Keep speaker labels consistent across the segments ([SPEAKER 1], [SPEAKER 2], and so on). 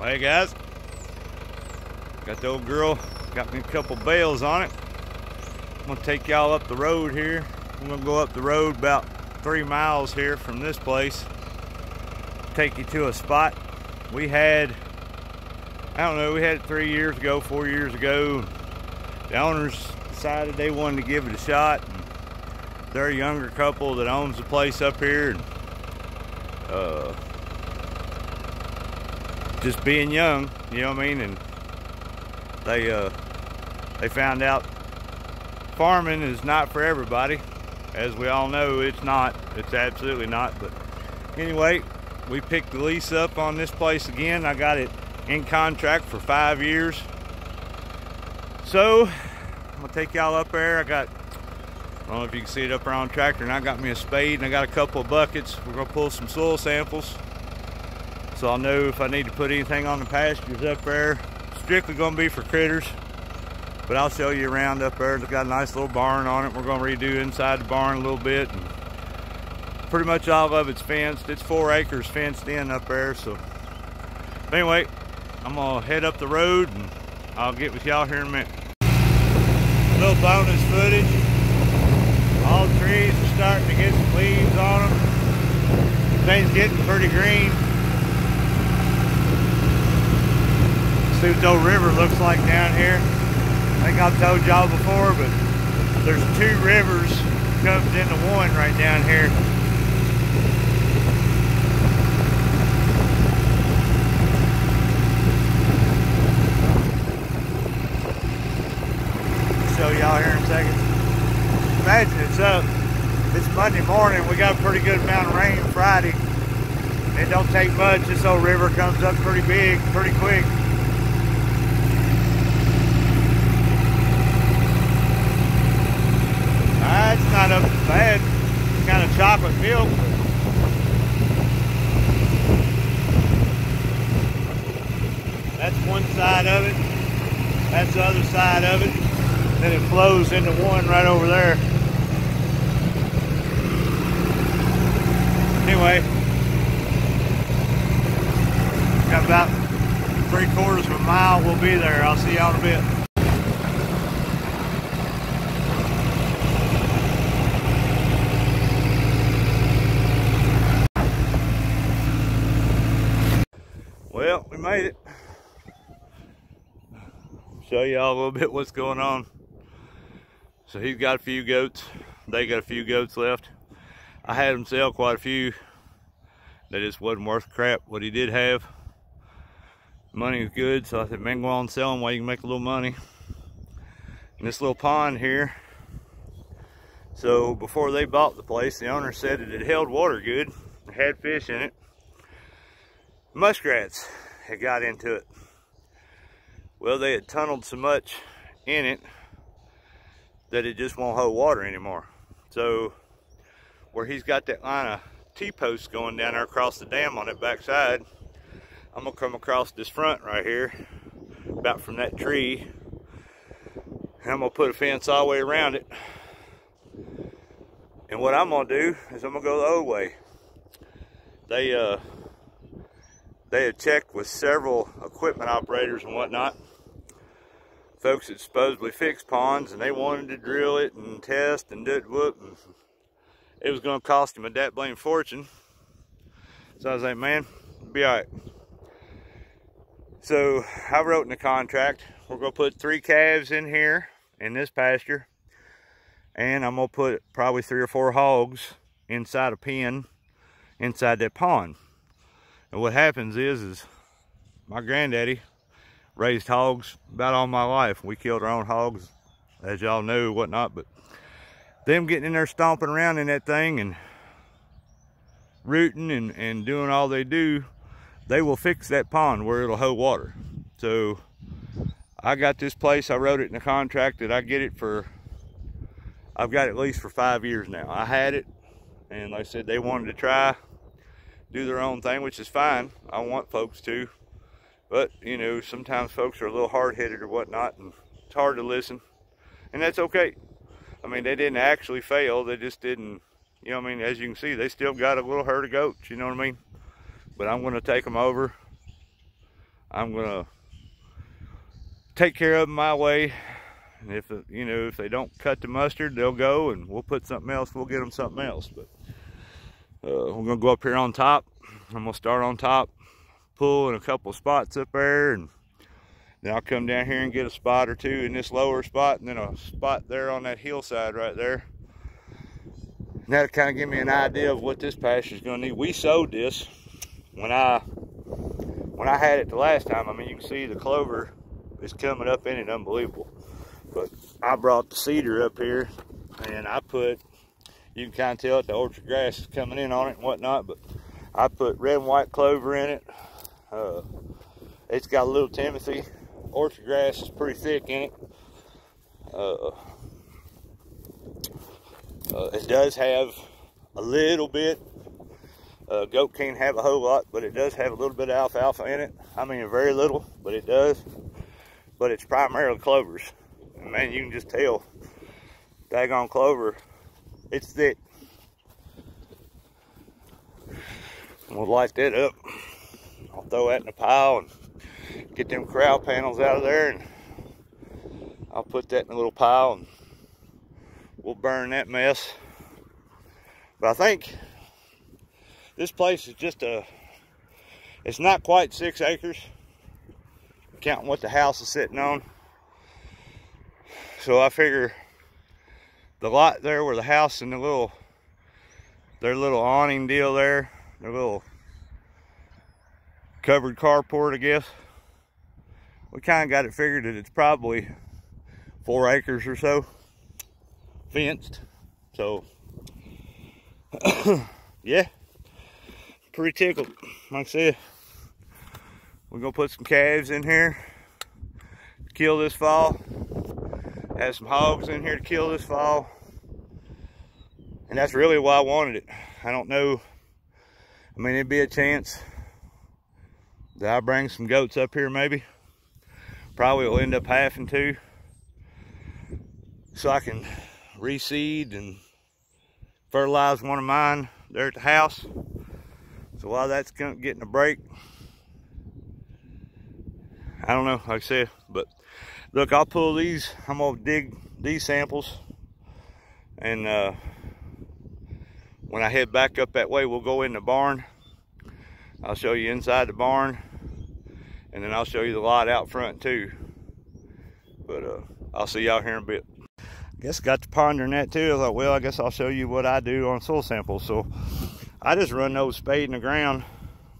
[SPEAKER 1] Hey guys, got the old girl, got me a couple bales on it. I'm gonna take y'all up the road here. I'm gonna go up the road about three miles here from this place. Take you to a spot we had, I don't know, we had it three years ago, four years ago. The owners decided they wanted to give it a shot. They're a younger couple that owns the place up here. And, uh, just being young, you know what I mean? And they uh, they found out farming is not for everybody. As we all know, it's not. It's absolutely not. But anyway, we picked the lease up on this place again. I got it in contract for five years. So I'm gonna take y'all up there. I got I don't know if you can see it up on the tractor and I got me a spade and I got a couple of buckets. We're gonna pull some soil samples so I'll know if I need to put anything on the pastures up there. Strictly gonna be for critters, but I'll show you around up there. It's got a nice little barn on it. We're gonna redo inside the barn a little bit. And pretty much all of it's fenced. It's four acres fenced in up there. So anyway, I'm gonna head up the road and I'll get with y'all here in a minute. A little bonus footage. All the trees are starting to get some leaves on them. Things getting pretty green. See what the river looks like down here. I think I've told y'all before, but there's two rivers comes into one right down here. Show y'all here in a second. Imagine it's up. It's Monday morning. We got a pretty good amount of rain Friday. It don't take much. This old river comes up pretty big, pretty quick. That's not a bad kind of chocolate milk. That's one side of it. That's the other side of it. Then it flows into one right over there. Anyway, got about three quarters of a mile. We'll be there. I'll see y'all in a bit. Well, we made it. Show y'all a little bit what's going on. So he's got a few goats. They got a few goats left. I had him sell quite a few. That just wasn't worth crap. What he did have, money was good. So I said, man, go on and sell them while you can make a little money. And this little pond here. So before they bought the place, the owner said it held water good. It had fish in it muskrats had got into it. Well, they had tunneled so much in it that it just won't hold water anymore. So where he's got that line of T-posts going down there across the dam on that backside, I'm gonna come across this front right here, about from that tree, and I'm gonna put a fence all the way around it. And what I'm gonna do is I'm gonna go the old way. They uh they had checked with several equipment operators and whatnot. Folks that supposedly fixed ponds and they wanted to drill it and test and do it whoop. And it was to cost him a that blame fortune. So I was like, man, be all right. So I wrote in the contract, we're to put three calves in here in this pasture. And I'm to put probably three or four hogs inside a pen inside that pond. And what happens is, is my granddaddy raised hogs about all my life. We killed our own hogs, as y'all know, whatnot. But them getting in there stomping around in that thing and rooting and, and doing all they do, they will fix that pond where it'll hold water. So I got this place, I wrote it in the contract that I get it for, I've got it at least for five years now. I had it and like I said, they wanted to try do their own thing, which is fine. I want folks to. But, you know, sometimes folks are a little hard-headed or whatnot, and it's hard to listen. And that's okay. I mean, they didn't actually fail. They just didn't, you know I mean? As you can see, they still got a little herd of goats, you know what I mean? But I'm going to take them over. I'm gonna take care of them my way. And if you know if they don't cut the mustard, they'll go, and we'll put something else. We'll get them something else. But uh, we're gonna go up here on top. I'm gonna start on top, pull in a couple spots up there, and then I'll come down here and get a spot or two in this lower spot, and then a spot there on that hillside right there. And that'll kind of give me an idea of what this pasture is gonna need. We sowed this when I when I had it the last time. I mean, you can see the clover is coming up in it, unbelievable. But I brought the seeder up here, and I put you can kind of tell it, the orchard grass is coming in on it and whatnot, but I put red and white clover in it. Uh, it's got a little Timothy. Orchard grass is pretty thick in it. Uh, uh, it does have a little bit. Uh, goat can't have a whole lot, but it does have a little bit of alfalfa in it. I mean, very little, but it does. But it's primarily clovers. And man, you can just tell. Daggone clover it's thick. We'll light that up. I'll throw that in a pile and get them corral panels out of there and I'll put that in a little pile and we'll burn that mess. But I think this place is just a, it's not quite six acres, counting what the house is sitting on. So I figure the lot there where the house and the little their little awning deal there their little covered carport I guess we kind of got it figured that it's probably four acres or so fenced so yeah pretty tickled like I said we're gonna put some calves in here to kill this fall have some hogs in here to kill this fall. And that's really why I wanted it. I don't know. I mean, it'd be a chance that I bring some goats up here maybe. Probably will end up having to. So I can reseed and fertilize one of mine there at the house. So while that's getting a break, I don't know, like I said, but look i'll pull these i'm gonna dig these samples and uh, when i head back up that way we'll go in the barn i'll show you inside the barn and then i'll show you the lot out front too but uh, i'll see y'all here in a bit I guess got to pondering that too. I thought, well, I guess I'll show you what I do on soil samples. So I just run those spade in the ground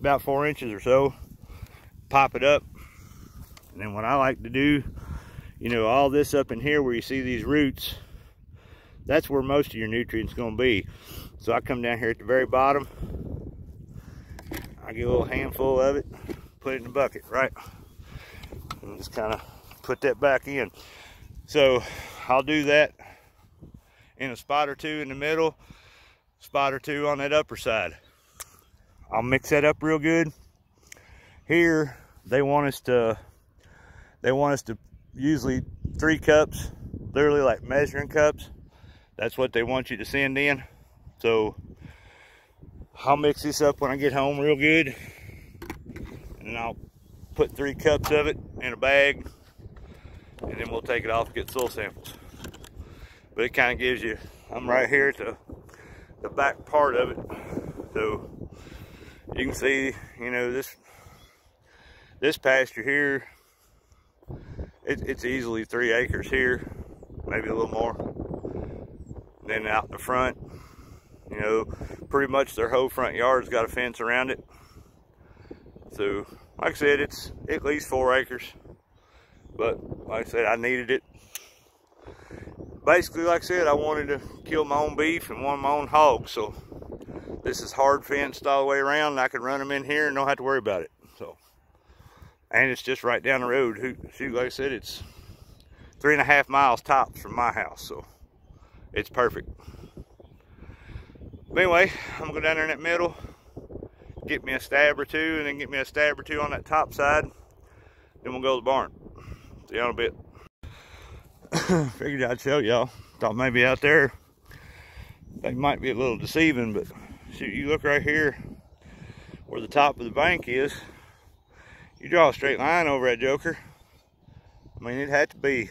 [SPEAKER 1] about four inches or so, pop it up. And then what I like to do you know, all this up in here where you see these roots, that's where most of your nutrients going to be. So I come down here at the very bottom, I get a little handful of it, put it in the bucket, right? And just kind of put that back in. So I'll do that in a spot or two in the middle, spot or two on that upper side. I'll mix that up real good. Here, they want us to, they want us to usually three cups, literally like measuring cups. That's what they want you to send in. So I'll mix this up when I get home real good. And I'll put three cups of it in a bag. And then we'll take it off and get soil samples. But it kind of gives you, I'm right here to the back part of it. So you can see, you know, this this pasture here it, it's easily three acres here, maybe a little more. then out the front, you know, pretty much their whole front yard's got a fence around it. So, like I said, it's at least four acres. But like I said, I needed it. Basically, like I said, I wanted to kill my own beef and one of my own hogs. So this is hard fenced all the way around and I can run them in here and don't have to worry about it. So and it's just right down the road. Shoot, like I said, it's three and a half miles tops from my house, so it's perfect. But anyway, I'm gonna go down there in that middle, get me a stab or two, and then get me a stab or two on that top side. Then we'll go to the barn. See y'all in a bit. Figured I'd show y'all. Thought maybe out there, they might be a little deceiving, but shoot, you look right here where the top of the bank is, You draw a straight line over that joker. I mean, it had to be,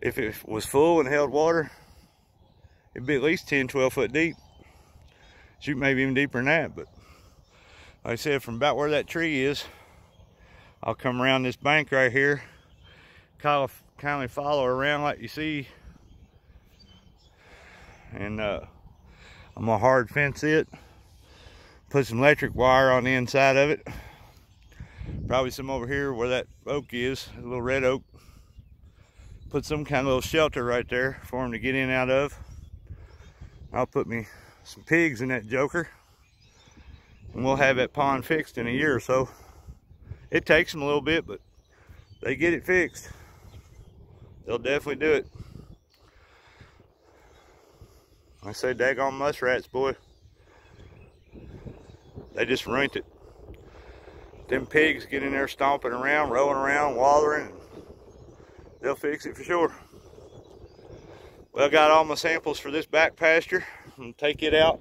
[SPEAKER 1] if it was full and held water, it'd be at least 10, 12 foot deep. Shoot, maybe even deeper than that, but like I said, from about where that tree is, I'll come around this bank right here, kind of kindly follow around like you see, and uh, I'm gonna hard fence it, put some electric wire on the inside of it, probably some over here where that oak is, a little red oak, put some kind of little shelter right there for them to get in out of. I'll put me some pigs in that joker and we'll have that pond fixed in a year or so. It takes them a little bit, but they get it fixed. They'll definitely do it. I say daggone muskrats, boy. They just rent it. Them pigs get in there stomping around, rolling around, wallering. They'll fix it for sure. Well, got all my samples for this back pasture. Gonna take it out,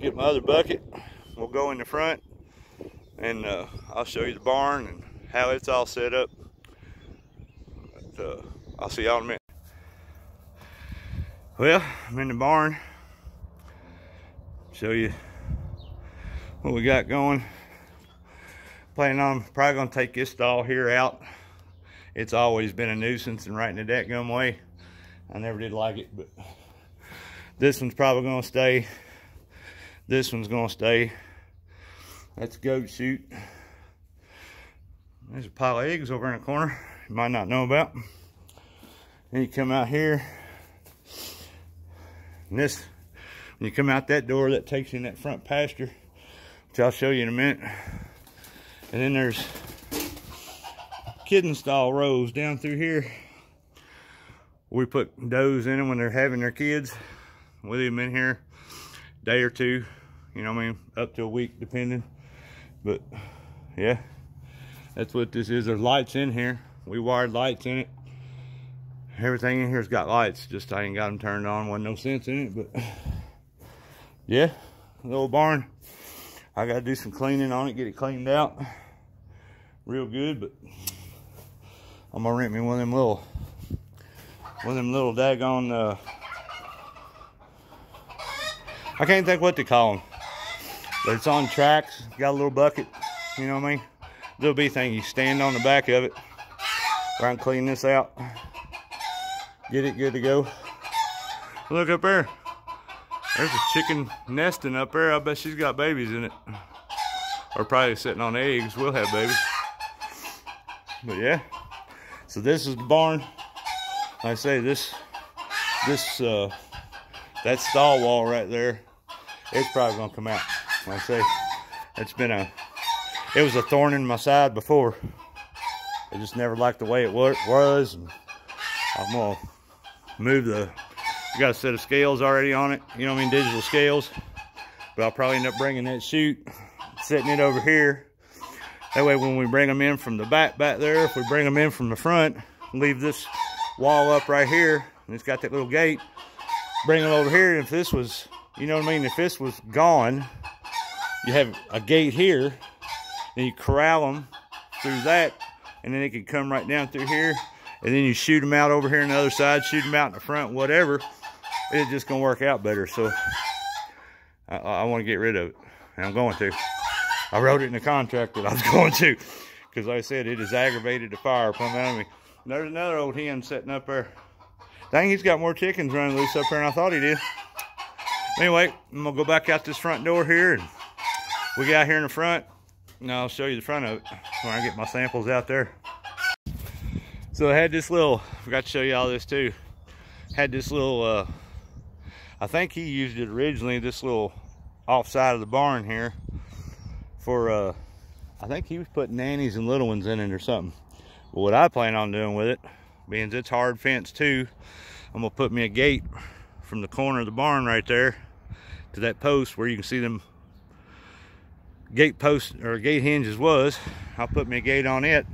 [SPEAKER 1] get my other bucket, we'll go in the front and uh, I'll show you the barn and how it's all set up. But, uh, I'll see y'all in a minute. Well, I'm in the barn. Show you what we got going. Planning on probably gonna take this stall here out. It's always been a nuisance and right in the deck gum way. I never did like it, but this one's probably gonna stay. This one's gonna stay. That's goat shoot. There's a pile of eggs over in the corner you might not know about. Then you come out here. And this, when you come out that door, that takes you in that front pasture, which I'll show you in a minute. And then there's kidding stall rows down through here. We put does in them when they're having their kids. Leave them in here day or two, you know I mean, up to a week depending. But yeah, that's what this is. There's lights in here. We wired lights in it. Everything in here's got lights. Just I ain't got them turned on. Wasn't no sense in it, but yeah, little barn. I gotta do some cleaning on it, get it cleaned out real good, but I'm gonna rent me one of them little, one of them little daggone, uh, I can't think what to call them. But it's on tracks, got a little bucket, you know what I mean? Little B thing, you stand on the back of it, try and clean this out. Get it good to go. Look up there. There's a chicken nesting up there. I bet she's got babies in it. Or probably sitting on eggs. We'll have babies. But yeah. So this is the barn. Like I say this this uh that stall wall right there, it's probably gonna come out. I say, it's been a, it was a thorn in my side before. I just never liked the way it was. I'm gonna move the, you got a set of scales already on it. You know what I mean, digital scales. But I'll probably end up bringing that chute, setting it over here. That way when we bring them in from the back back there, if we bring them in from the front, leave this wall up right here, and it's got that little gate, bring it over here, and if this was, you know what I mean, if this was gone, you have a gate here, and you corral them through that, and then they can come right down through here, and then you shoot them out over here on the other side, shoot them out in the front, whatever. It's just gonna work out better. So I, I want to get rid of it, and I'm going to. I wrote it in the contract that I was going to, because like I said, it has aggravated the fire from under me. There's another old hen sitting up there. Dang, he's got more chickens running loose up there than I thought he did. Anyway, I'm gonna go back out this front door here and we got here in the front and I'll show you the front of it when I get my samples out there. So I had this little, forgot to show you all this too. Had this little, uh, I think he used it originally, this little off side of the barn here for, uh, I think he was putting nannies and little ones in it or something. But what I plan on doing with it, being it's hard fence too, I'm gonna put me a gate from the corner of the barn right there to that post where you can see them gate post or gate hinges was. I'll put me a gate on it.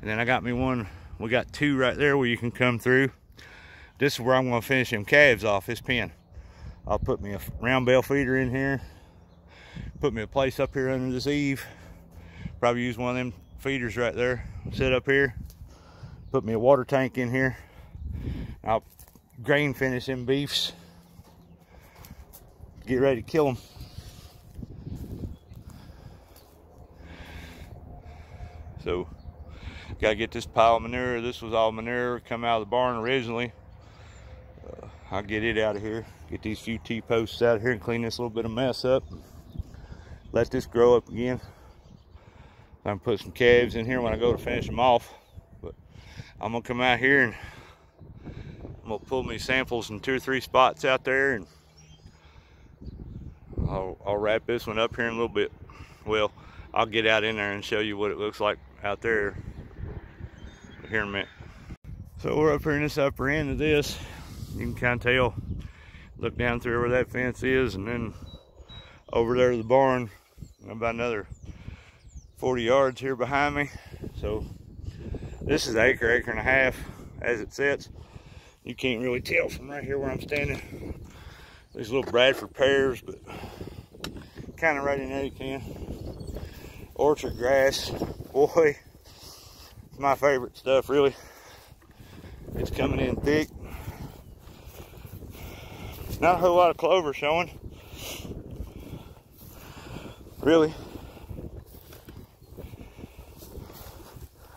[SPEAKER 1] And then I got me one, we got two right there where you can come through. This is where I'm gonna finish them calves off this pen. I'll put me a round bale feeder in here. Put me a place up here under this eave. Probably use one of them feeders right there. set up here. Put me a water tank in here. I'll grain finish them beefs. Get ready to kill them. So, gotta get this pile of manure. This was all manure come out of the barn originally. Uh, I'll get it out of here. Get these few T-posts out here and clean this little bit of mess up. Let this grow up again. I'm gonna put some calves in here when I go to finish them off. But I'm gonna come out here and I'm gonna pull me samples in two or three spots out there and I'll, I'll wrap this one up here in a little bit. Well, I'll get out in there and show you what it looks like out there here in a minute. So we're up here in this upper end of this. You can kind of tell, look down through where that fence is and then over there to the barn, about another 40 yards here behind me. So this is acre, acre and a half as it sits. You can't really tell from right here where I'm standing. These little Bradford pears, but kind of right in there you can. Orchard grass, boy, it's my favorite stuff really. It's coming in thick. Not a whole lot of clover showing. Really.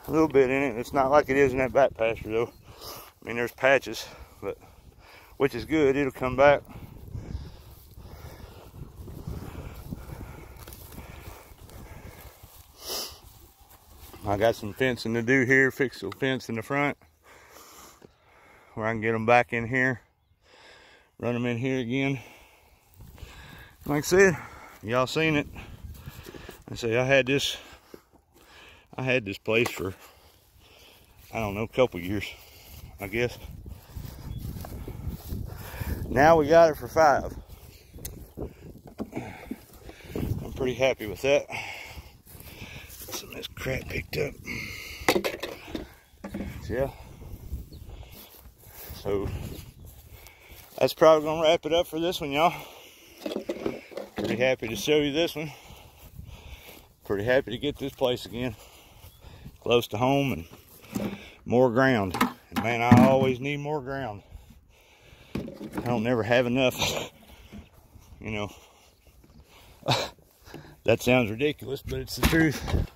[SPEAKER 1] A little bit in it. It's not like it is in that back pasture though. I mean, there's patches, but which is good. It'll come back. I got some fencing to do here. Fix the fence in the front where I can get them back in here. Run them in here again. Like I said, y'all seen it. I say I had this, I had this place for, I don't know, a couple years. I guess. Now we got it for five. I'm pretty happy with that. Some of this crap picked up. Yeah. So that's probably gonna wrap it up for this one, y'all. Pretty happy to show you this one. Pretty happy to get this place again. Close to home and more ground. Man, I always need more ground. I don't never have enough. You know, that sounds ridiculous, but it's the truth.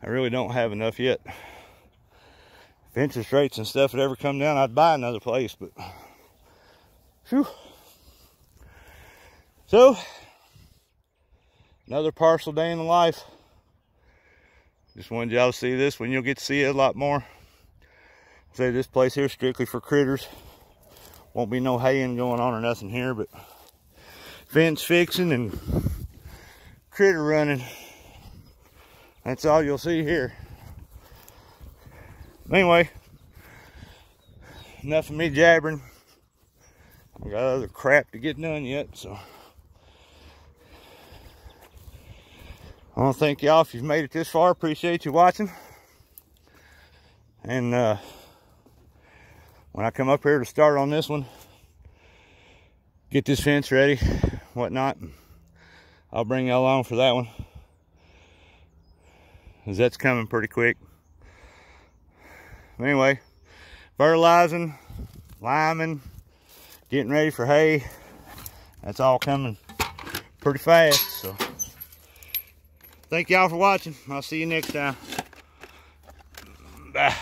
[SPEAKER 1] I really don't have enough yet. If interest rates and stuff would ever come down, I'd buy another place, but whew. So, another parcel day in the life. Just wanted y'all to see this when you'll get to see it a lot more say this place here strictly for critters. Won't be no haying going on or nothing here, but fence fixing and critter running. That's all you'll see here. Anyway, enough of me jabbering. I got other crap to get done yet, so. I want to thank y'all if you've made it this far. Appreciate you watching. And uh, when I come up here to start on this one, get this fence ready, whatnot, I'll bring you along for that one. Because that's coming pretty quick. Anyway, fertilizing, liming, getting ready for hay. That's all coming pretty fast. So, thank y'all for watching. I'll see you next time. Bye.